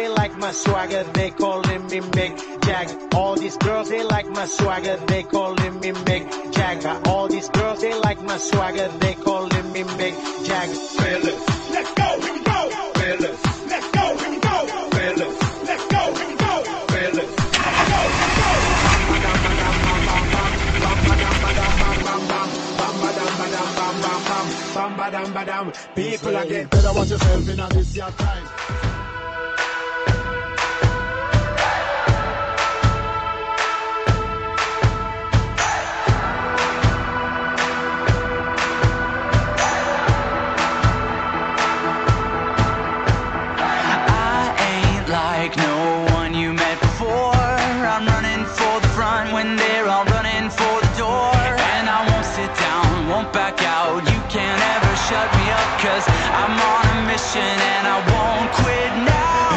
they like my swagger, they calling me Mick Jagger. All these girls, they like my swagger, they calling me Mick Jagger. All these girls, they like my swagger, they calling me Mick Jagger. Fellas, let's go, here we go. Fellas, let's go, here we go. Fellas, let's go, here we go. Fellas, People again, better watch yourself in this your time. looking for the door. And I won't sit down, won't back out. You can't ever shut me up Cause I'm on a mission and I won't quit now.